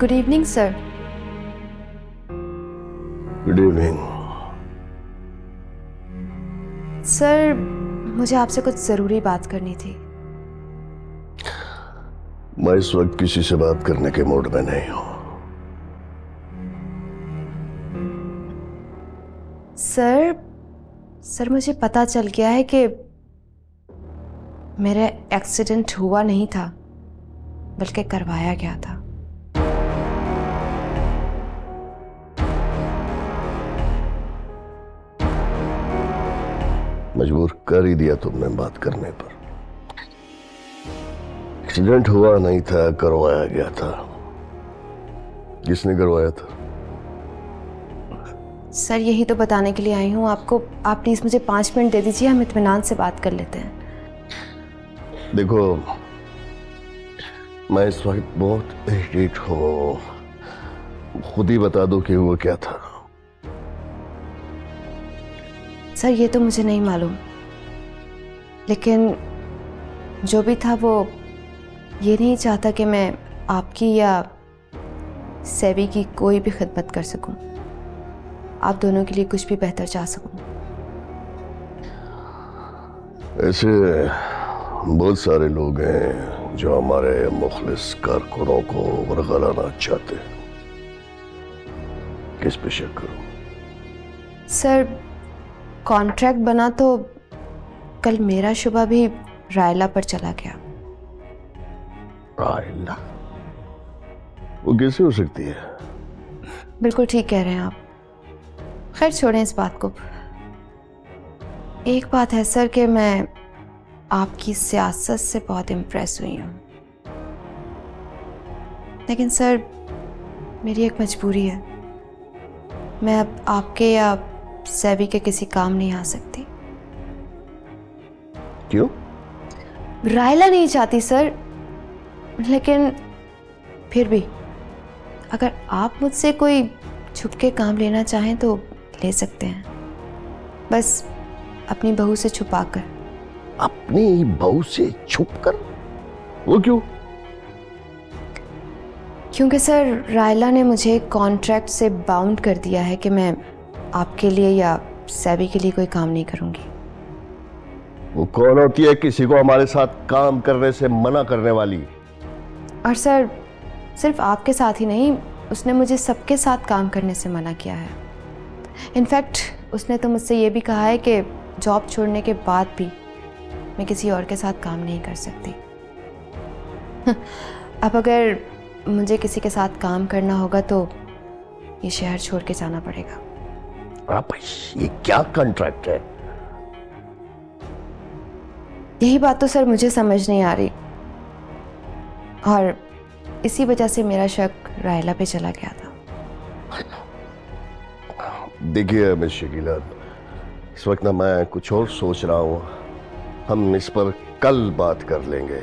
Good evening sir good evening sir मुझे आपसे कुछ ज़रूरी बात करनी थी। मैं इस वक्त किसी से बात करने के मूड में नहीं हूँ। सर सर मुझे पता चल गया है कि मेरा एक्सीडेंट हुआ नहीं था बल्कि करवाया गया था। मजबूर कर ही दिया तुमने बात करने पर। एक्सीडेंट हुआ नहीं था करवाया गया था। किसने करवाया था? सर यही तो बताने के लिए आई हूँ। आपको आप प्लीज़ मुझे पाँच मिनट दे दीजिए हम इत्मीनान से बात कर लेते हैं। देखो मैं इस वक्त बहुत इरिटेट हूँ। खुद ही बता दो कि वो क्या था। सर ये तो मुझे नहीं मालूम। लेकिन जो भी था वो ये नहीं चाहता कि मैं आपकी या सेवी की कोई भी खिदमत कर सकूँ। आप दोनों के लिए कुछ भी बेहतर चाह सकूँ। ऐसे बहुत सारे लोग हैं जो हमारे मुखलिस कारकुनों को वरगलाना चाहते हैं। किस पे शक करूँ? सर कॉन्ट्रैक्ट बना तो कल मेरा शुबा भी रायला पर चला गया। रायला? वो कैसे हो सकती है? बिल्कुल ठीक कह रहे हैं आप। खैर छोड़ें इस बात को। एक बात है सर कि मैं आपकी सियासत से बहुत इम्प्रेस हुई हूँ। लेकिन सर मेरी एक मजबूरी है। मैं अब आपके या सेवी के किसी काम नहीं आ सकती। क्यों? रायला नहीं चाहती सर। लेकिन फिर भी अगर आप मुझसे कोई छुप के काम लेना चाहें तो ले सकते हैं। बस अपनी बहू से छुपा कर अपनी बहू से छुप कर वो क्यों? क्योंकि सर रायला ने मुझे कॉन्ट्रैक्ट से बाउंड कर दिया है कि मैं आपके लिए या सैबी के लिए कोई काम नहीं करूँगी। वो कौन होती है किसी को हमारे साथ काम करने से मना करने वाली? और सर सिर्फ़ आपके साथ ही नहीं उसने मुझे सबके साथ काम करने से मना किया है। इनफैक्ट उसने तो मुझसे ये भी कहा है कि जॉब छोड़ने के बाद भी मैं किसी और के साथ काम नहीं कर सकती। अब अगर मुझे किसी के साथ काम करना होगा तो ये शहर छोड़ के जाना पड़ेगा। ये क्या कॉन्ट्रैक्ट है? यही बात तो सर मुझे समझ नहीं आ रही। और इसी वजह से मेरा शक रायला पे चला गया था। देखिए मिस शकीला इस वक्त ना मैं कुछ और सोच रहा हूँ। हम इस पर कल बात कर लेंगे।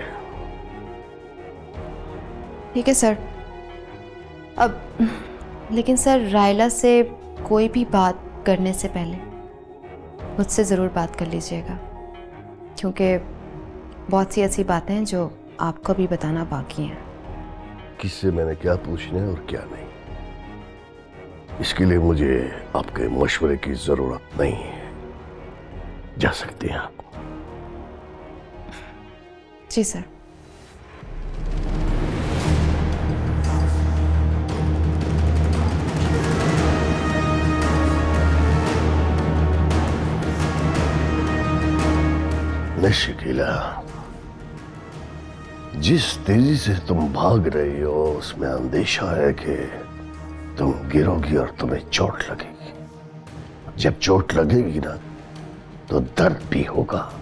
ठीक है सर। अब लेकिन सर रायला से कोई भी बात करने से पहले मुझसे ज़रूर बात कर लीजिएगा क्योंकि बहुत सी ऐसी बातें हैं जो आपको भी बताना बाकी हैं। किससे मैंने क्या पूछना है और क्या नहीं? इसके लिए मुझे आपके मशवरे की ज़रूरत नहीं है। जा सकते हैं आप। जी सर। शकीला जिस तेज़ी से तुम भाग रही हो, उसमें अंदेशा है कि तुम गिरोगी और तुम्हें चोट लगेगी। जब चोट लगेगी ना तो दर्द भी होगा।